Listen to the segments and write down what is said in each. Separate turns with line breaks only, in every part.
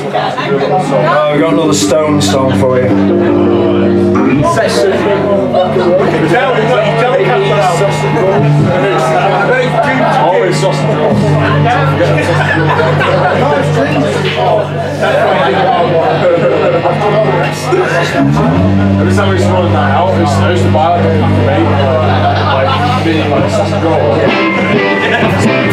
Oh, we got another Stone song for you. Always
Every time we saw that. Out, I used to- I used to buy like a pack of eight, like, being like sausage roll.
Gold, gold flame, shipping from cotton fields, sold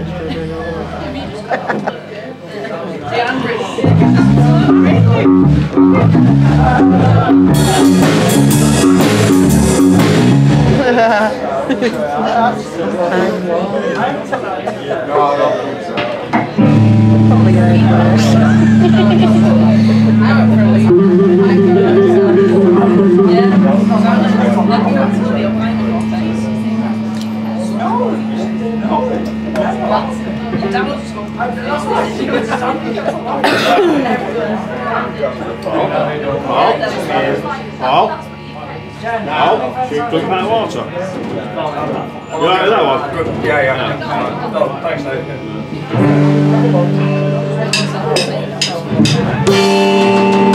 No. I think that's true. Probably going.
Paul? Paul? You drink that water? You like that one?
Yeah, yeah. Oh, thanks.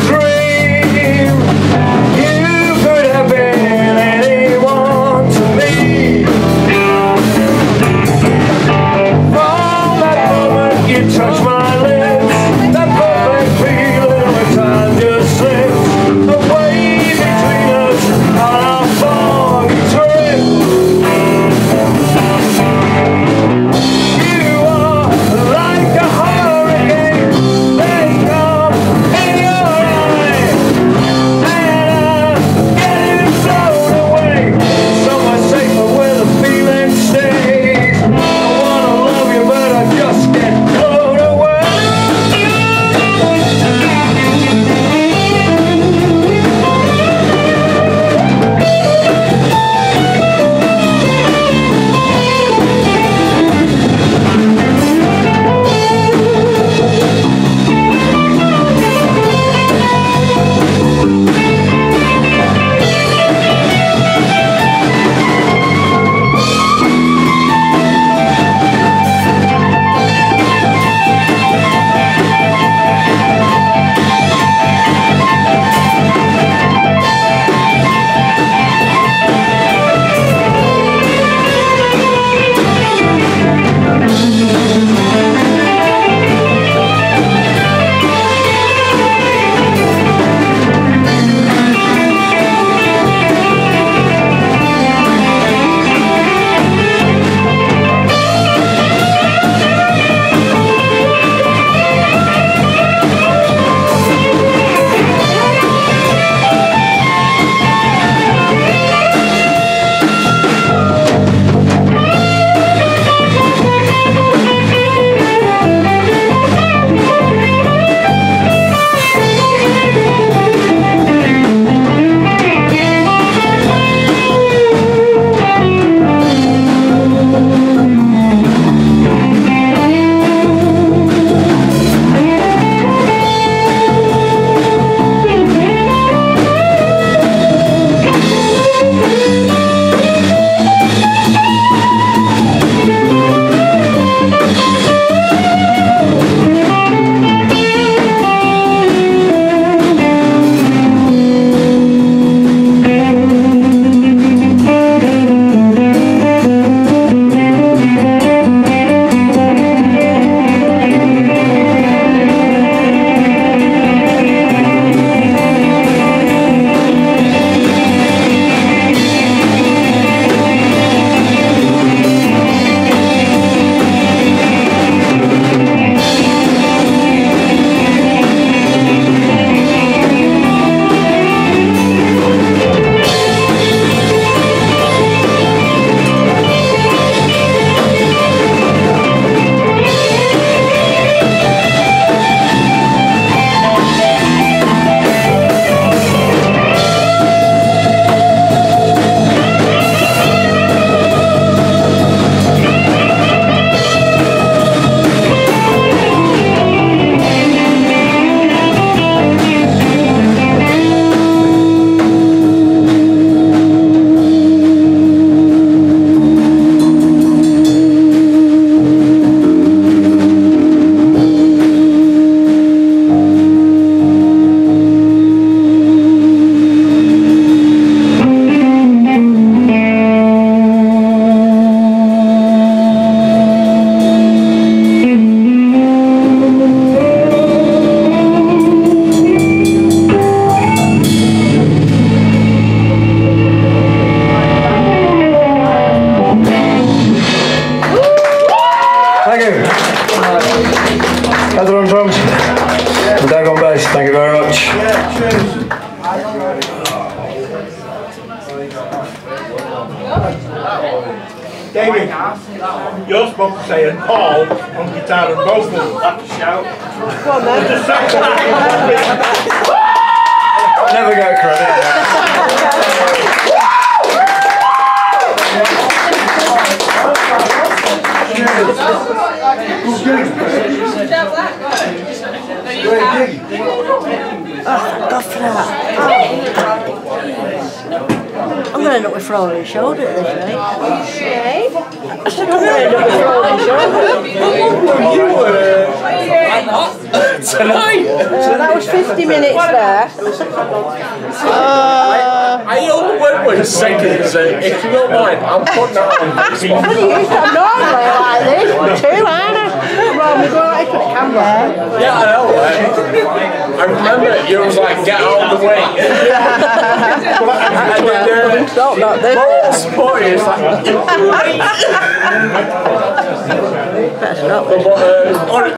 three. You're supposed to say and Paul on guitar and vocals.
Never get credit.
Go for that. I'm going to end up with Flory's shoulder at this rate. I said I'm going to end up with Flory's shoulder.
Tonight!
Uh, that was 50 minutes there. Uh,
I only went with seconds, and if you don't mind, I'm putting that on Facebook.
what do you used normally like this? Two, aren't I? Well, we go right to the camera.
Yeah, I know, right? I remember you was like, get out of the way. and then,
No, not this.
moral support is like,
That's not
but, uh, on-